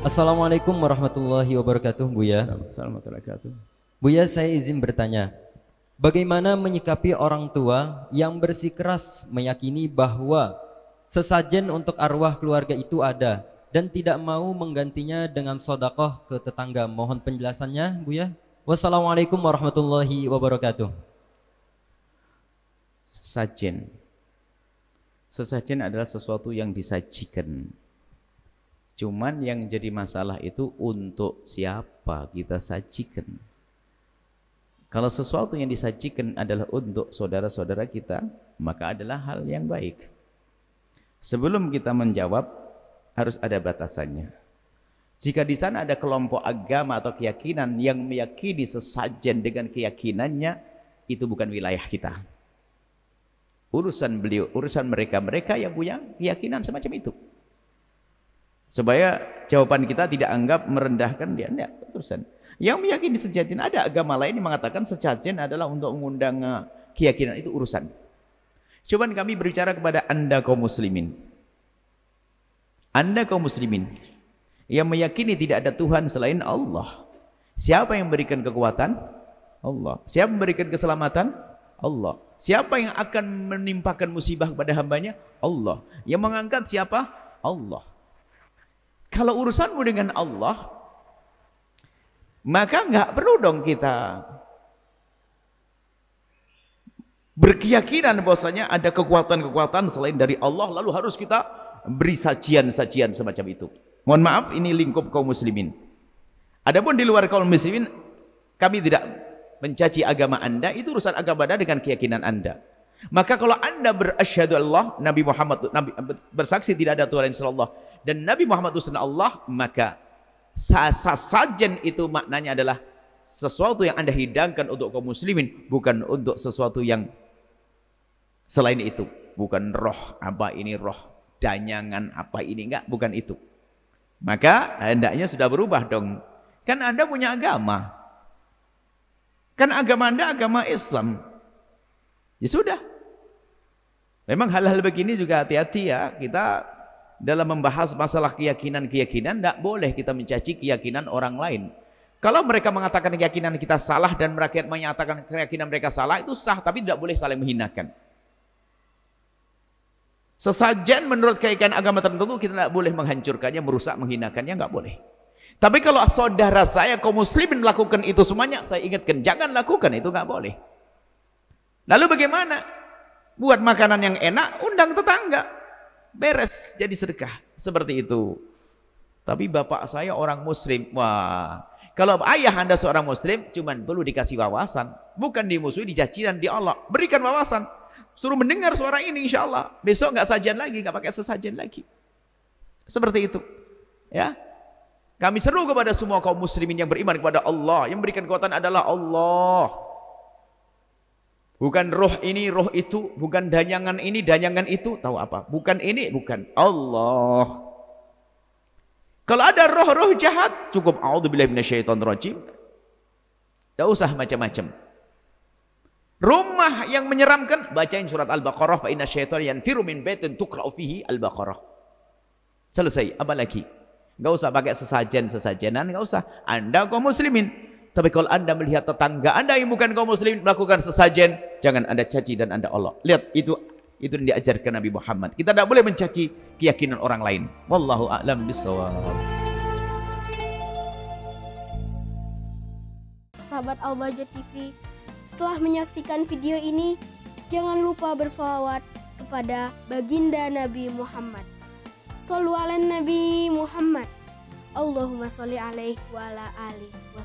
Assalamualaikum warahmatullahi wabarakatuh, Buya. Assalamualaikum warahmatullahi wabarakatuh. Buya, saya izin bertanya. Bagaimana menyikapi orang tua yang bersikeras meyakini bahwa sesajen untuk arwah keluarga itu ada dan tidak mau menggantinya dengan sodakoh ke tetangga? Mohon penjelasannya, Buya. Wassalamualaikum warahmatullahi wabarakatuh. Sesajen. Sesajen adalah sesuatu yang disajikan. Cuman yang jadi masalah itu untuk siapa kita sajikan. Kalau sesuatu yang disajikan adalah untuk saudara-saudara kita, maka adalah hal yang baik. Sebelum kita menjawab, harus ada batasannya. Jika di sana ada kelompok agama atau keyakinan yang meyakini sesajen dengan keyakinannya, itu bukan wilayah kita. Urusan beliau, urusan mereka-mereka yang punya keyakinan semacam itu. Supaya jawaban kita tidak anggap merendahkan dia. Tidak, urusan. Yang meyakini sejajen ada agama lain yang mengatakan sejajen adalah untuk mengundang eh, keyakinan itu urusan. Coba kami berbicara kepada anda kaum muslimin. Anda kaum muslimin yang meyakini tidak ada Tuhan selain Allah. Siapa yang memberikan kekuatan? Allah. Siapa memberikan keselamatan? Allah. Siapa yang akan menimpakan musibah kepada hambanya? Allah. Yang mengangkat siapa? Allah. Kalau urusanmu dengan Allah, maka nggak perlu dong kita berkeyakinan bahwasanya ada kekuatan-kekuatan selain dari Allah lalu harus kita beri sajian-sajian semacam itu. Mohon maaf ini lingkup kaum muslimin. Adapun di luar kaum muslimin kami tidak mencaci agama Anda itu urusan agama Anda dengan keyakinan Anda. Maka kalau Anda berasyhadu Allah Nabi Muhammad Nabi bersaksi tidak ada Tuhan selain Allah dan Nabi Muhammad itu Allah maka sajen itu maknanya adalah sesuatu yang anda hidangkan untuk kaum muslimin bukan untuk sesuatu yang selain itu. Bukan roh apa ini roh danyangan apa ini enggak bukan itu. Maka hendaknya sudah berubah dong. Kan anda punya agama. Kan agama anda agama Islam. Ya sudah. Memang hal-hal begini juga hati-hati ya. Kita dalam membahas masalah keyakinan-keyakinan tidak boleh kita mencaci keyakinan orang lain. Kalau mereka mengatakan keyakinan kita salah dan mereka menyatakan keyakinan mereka salah itu sah tapi tidak boleh saling menghinakan. Sesajen menurut keyakinan agama tertentu kita tidak boleh menghancurkannya merusak menghinakannya nggak boleh. Tapi kalau saudara saya kaum muslimin melakukan itu semuanya saya ingatkan jangan lakukan itu nggak boleh. Lalu bagaimana? Buat makanan yang enak undang tetangga beres jadi sedekah. Seperti itu. Tapi bapak saya orang muslim. Wah. Kalau ayah anda seorang muslim cuman perlu dikasih wawasan. Bukan dimusuhi dicaci dan di Allah berikan wawasan. Suruh mendengar suara ini insya Allah besok nggak sajian lagi nggak pakai sesajen lagi. Seperti itu. Ya. Kami seru kepada semua kaum muslimin yang beriman kepada Allah. Yang memberikan kekuatan adalah Allah Bukan roh ini, roh itu, bukan danyangan ini, danyangan itu, tahu apa? Bukan ini, bukan Allah. Kalau ada roh-roh jahat, cukup a'udzubillahi minasyaitonirrajim. Tidak usah macam-macam. Rumah yang menyeramkan, bacain surat Al-Baqarah fa inna syaitan yanfiru min baitin tuqra'u fihi Al-Baqarah. Selesai, apa lagi? Enggak usah pakai sesajen-sesajenan, enggak usah. Anda kaum muslimin, tapi kalau anda melihat tetangga anda yang bukan kaum muslim melakukan sesajen, jangan anda caci dan anda Allah. Lihat itu itu yang diajarkan Nabi Muhammad. Kita tidak boleh mencaci keyakinan orang lain. Wallahu a'lam bishawab. Sahabat Al-Baja TV, setelah menyaksikan video ini, jangan lupa bersolawat kepada baginda Nabi Muhammad. Sallu ala Nabi Muhammad. Allahumma sholli alaihi wa ala alihi wa